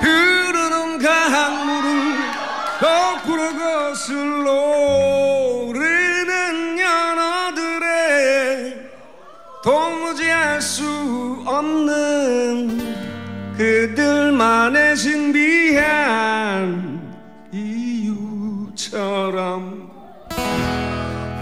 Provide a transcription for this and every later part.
흐르는 강물을 거꾸로 거슬러 오르는 연어들의 도무지 알 수 없는 그들만의 신비한 이유처럼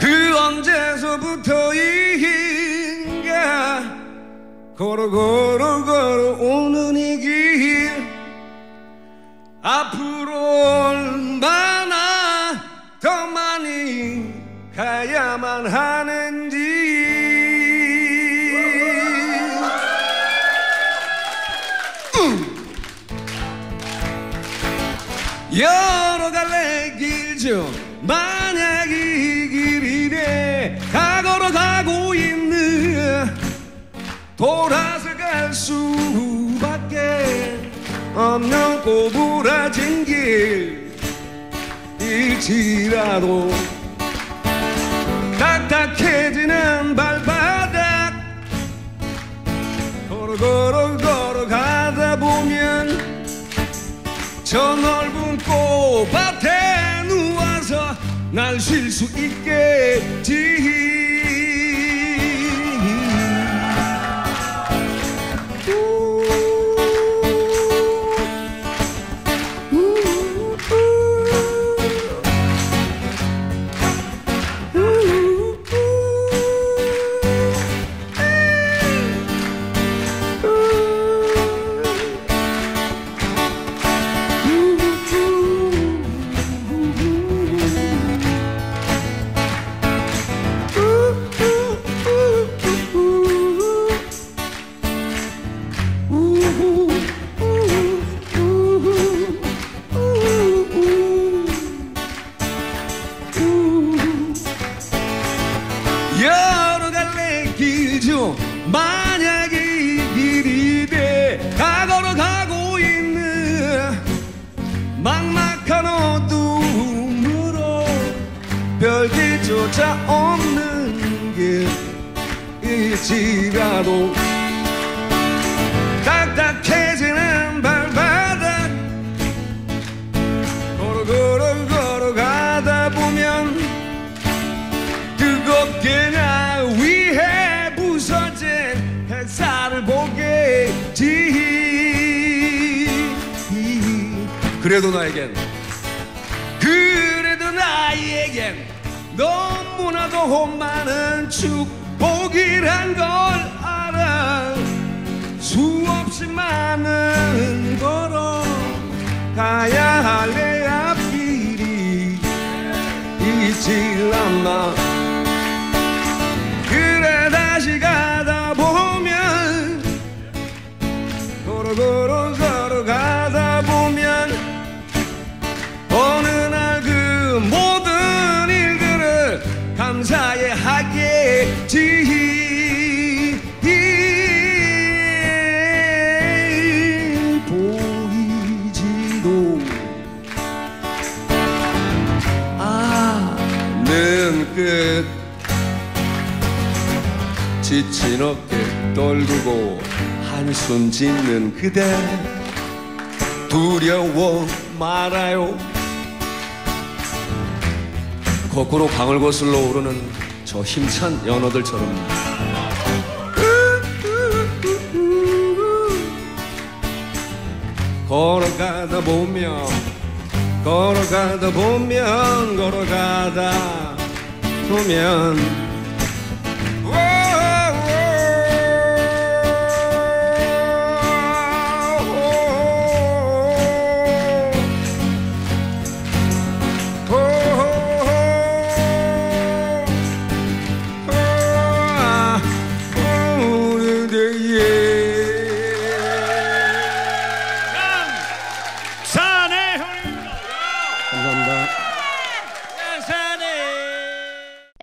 그 언제서부터 걸어 걸어 걸어 오는 이 길. 앞으로 얼마나 더 많이 가야만 하는지. 여러 갈래 길죠 만약 이 길이래 돌아서 갈 수밖에 없는 꼬부라진 길일지라도 딱딱해지는 발바닥. 걸어 걸어 걸어가다 보면 저 넓은 꽃밭에 누워서 날 쉴 수 있겠지 조차 없는 길일지라도. 딱딱해지는 발바닥. 걸어 걸어 걸어가다 보면 뜨겁게 나 위해 부서진 햇살을 보겠지. 그래도 나에겐 그래도 나에겐 너무나도 많은 축복이란 걸 알아. 수없이 많은 걸어 가야 할 내 앞길이 있질 않나 끝. 지친 어깨 떨구고 한숨 짓는 그대. 두려워 말아요. 거꾸로 강을 거슬러 오르는 저 힘찬 연어들처럼. 걸어가다 보면 걸어가다 보면 걸어가다 보면